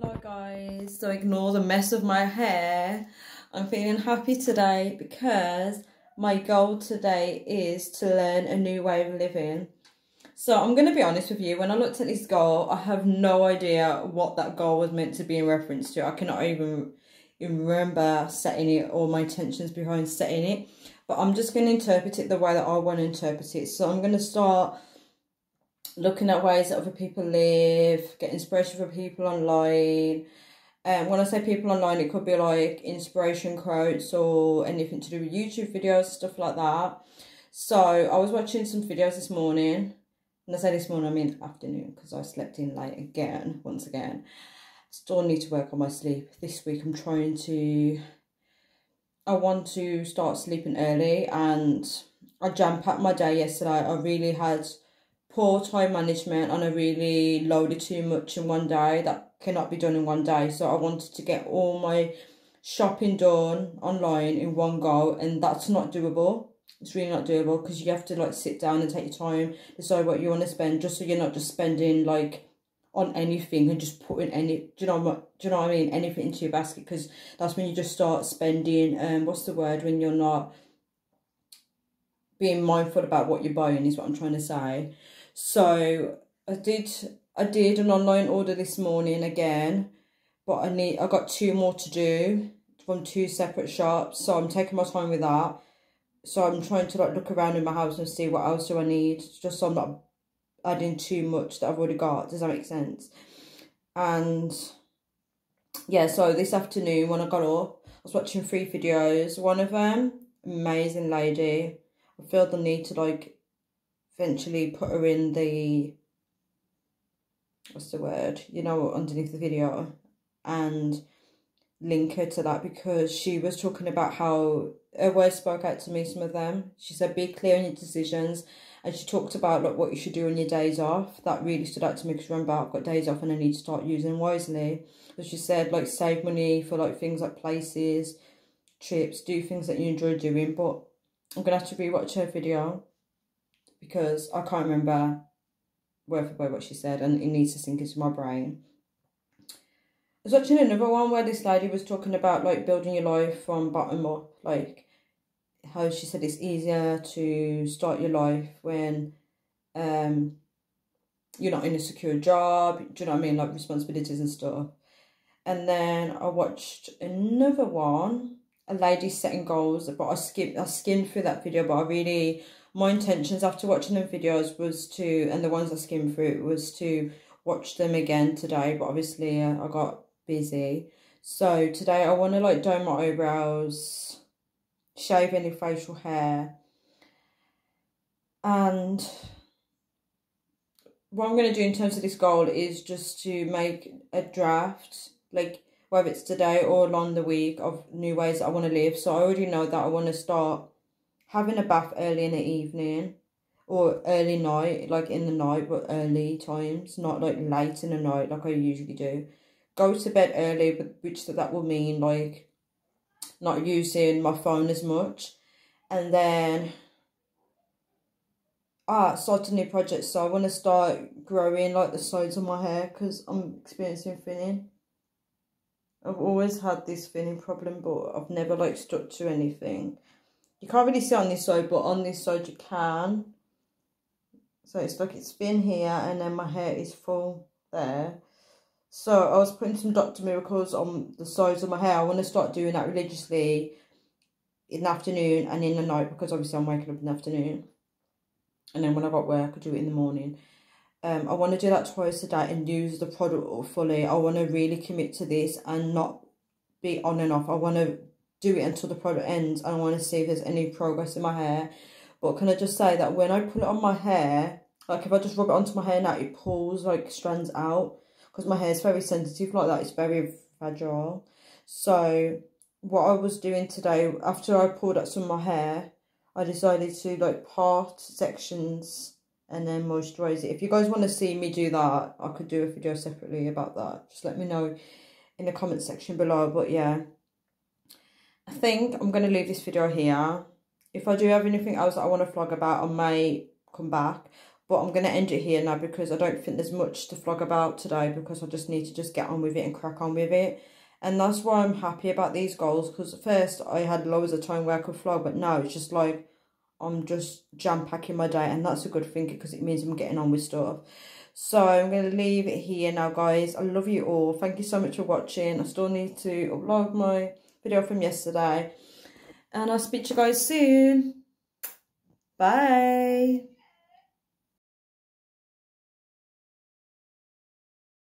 Hello guys, so ignore the mess of my hair. I'm feeling happy today because my goal today is to learn a new way of living. So I'm going to be honest with you, when I looked at this goal, I have no idea what that goal was meant to be in reference to. I cannot even, remember setting it or my intentions behind setting it. But I'm just going to interpret it the way that I want to interpret it. So I'm going to start looking at ways that other people live, get inspiration from people online. And um, when I say people online, it could be like inspiration quotes or anything to do with YouTube videos, stuff like that. So I was watching some videos this morning. And I say this morning, I mean afternoon, because I slept in late again, once again. Still need to work on my sleep. This week I'm trying to... I want to start sleeping early and I jam-packed my day yesterday. I really had poor time management and I really loaded too much in one day. That cannot be done in one day. So I wanted to get all my shopping done online in one go and that's not doable. It's really not doable because you have to like sit down and take your time, decide what you want to spend just so you're not just spending like on anything and just putting any do you know what do you know what I mean anything into your basket because that's when you just start spending um what's the word when you're not being mindful about what you're buying is what I'm trying to say so I did I did an online order this morning again, but I need I got two more to do from two separate shops. So I'm taking my time with that. So I'm trying to like look around in my house and see what else do I need, just so I'm not adding too much that I've already got. Does that make sense? And yeah, so this afternoon when I got up, I was watching three videos. One of them, amazing lady. I feel the need to like eventually put her in the what's the word you know underneath the video and link her to that because she was talking about how her words spoke out to me some of them. She said be clear in your decisions and she talked about like what you should do on your days off. That really stood out to me because remember i've got days off and i need to start using wisely. But she said like save money for like things like places trips do things that you enjoy doing but i'm gonna have to rewatch her video because I can't remember word for word what she said and it needs to sink into my brain. I was watching another one where this lady was talking about like building your life from bottom up, like how she said it's easier to start your life when um you're not in a secure job, do you know what I mean, like responsibilities and stuff. And then I watched another one, a lady setting goals, but I skipped I skimmed through that video, but I really my intentions after watching them videos was to, and the ones I skimmed through, was to watch them again today, but obviously uh, I got busy. So today I want to like dye my eyebrows, shave any facial hair, and what I'm going to do in terms of this goal is just to make a draft, like whether it's today or along the week of new ways I want to live. So I already know that I want to start having a bath early in the evening or early night, like in the night, but early times, not like late in the night like I usually do. Go to bed early, but which that will mean like not using my phone as much. And then ah, start a new project. So I want to start growing like the sides of my hair because I'm experiencing thinning. I've always had this thinning problem, but I've never like stuck to anything. You can't really see on this side, but on this side you can. So it's like it's thin here and then my hair is full there. So I was putting some Dr. Miracles on the sides of my hair. I want to start doing that religiously in the afternoon and in the night because obviously I'm waking up in the afternoon. And then when I got work, I do it in the morning. Um, I want to do that twice a day and use the product fully. I want to really commit to this and not be on and off. I want to do it until the product ends. I want to see if there's any progress in my hair. But can I just say that when I put it on my hair, like if I just rub it onto my hair now, it pulls like strands out. Because my hair is very sensitive like that. It's very fragile. So what I was doing today, after I pulled out some of my hair, I decided to like part sections and then moisturize it. If you guys want to see me do that, I could do a video separately about that. Just let me know in the comment section below. But yeah, think I'm going to leave this video here. If I do have anything else that I want to vlog about, I may come back. But I'm going to end it here now because I don't think there's much to vlog about today because I just need to just get on with it and crack on with it. And that's why I'm happy about these goals because first I had loads of time where I could vlog but now it's just like I'm just jam-packing my day and that's a good thing because it means I'm getting on with stuff. So I'm going to leave it here now guys. I love you all. Thank you so much for watching. I still need to upload my video from yesterday. And I'll speak to you guys soon. Bye.